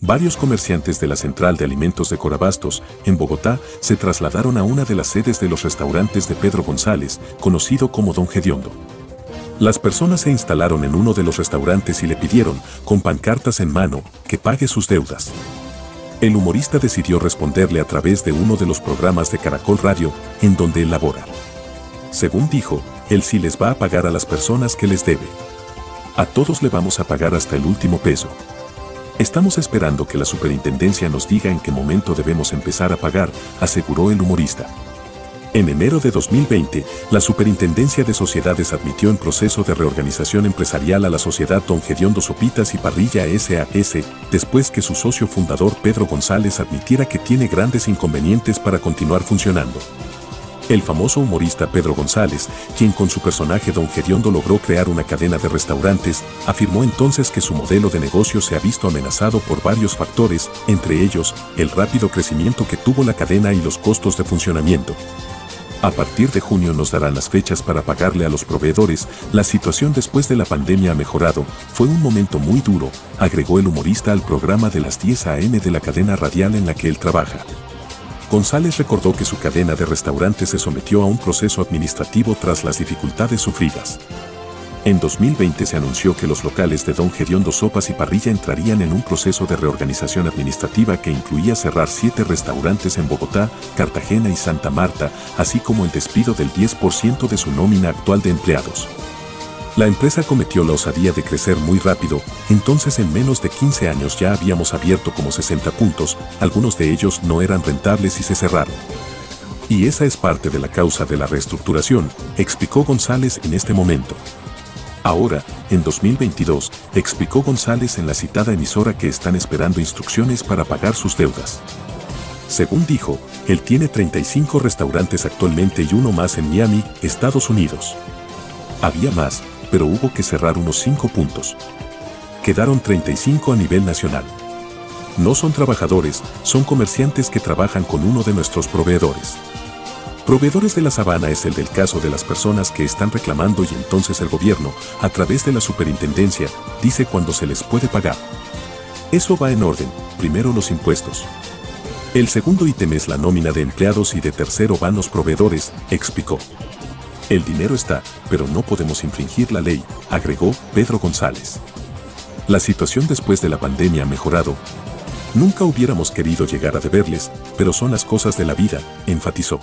Varios comerciantes de la Central de Alimentos de Corabastos, en Bogotá, se trasladaron a una de las sedes de los restaurantes de Pedro González, conocido como Don Gediondo. Las personas se instalaron en uno de los restaurantes y le pidieron, con pancartas en mano, que pague sus deudas. El humorista decidió responderle a través de uno de los programas de Caracol Radio, en donde él labora. Según dijo, él sí les va a pagar a las personas que les debe. A todos le vamos a pagar hasta el último peso. Estamos esperando que la superintendencia nos diga en qué momento debemos empezar a pagar, aseguró el humorista. En enero de 2020, la Superintendencia de Sociedades admitió en proceso de reorganización empresarial a la sociedad Don Gediondo Sopitas y Parrilla SAS, después que su socio fundador Pedro González admitiera que tiene grandes inconvenientes para continuar funcionando. El famoso humorista Pedro González, quien con su personaje Don Gediondo logró crear una cadena de restaurantes, afirmó entonces que su modelo de negocio se ha visto amenazado por varios factores, entre ellos, el rápido crecimiento que tuvo la cadena y los costos de funcionamiento. A partir de junio nos darán las fechas para pagarle a los proveedores, la situación después de la pandemia ha mejorado, fue un momento muy duro, agregó el humorista al programa de las 10 a.m. de la cadena radial en la que él trabaja. González recordó que su cadena de restaurantes se sometió a un proceso administrativo tras las dificultades sufridas. En 2020 se anunció que los locales de Don Gediondo Sopas y Parrilla entrarían en un proceso de reorganización administrativa que incluía cerrar siete restaurantes en Bogotá, Cartagena y Santa Marta, así como el despido del 10% de su nómina actual de empleados. La empresa cometió la osadía de crecer muy rápido, entonces en menos de 15 años ya habíamos abierto como 60 puntos, algunos de ellos no eran rentables y se cerraron. Y esa es parte de la causa de la reestructuración, explicó González en este momento. Ahora, en 2022, explicó González en la citada emisora que están esperando instrucciones para pagar sus deudas. Según dijo, él tiene 35 restaurantes actualmente y uno más en Miami, Estados Unidos. Había más, pero hubo que cerrar unos 5 puntos. Quedaron 35 a nivel nacional. No son trabajadores, son comerciantes que trabajan con uno de nuestros proveedores. Proveedores de la sabana es el del caso de las personas que están reclamando y entonces el gobierno, a través de la superintendencia, dice cuándo se les puede pagar. Eso va en orden, primero los impuestos. El segundo ítem es la nómina de empleados y de tercero van los proveedores, explicó. El dinero está, pero no podemos infringir la ley, agregó Pedro González. La situación después de la pandemia ha mejorado. Nunca hubiéramos querido llegar a deberles, pero son las cosas de la vida, enfatizó.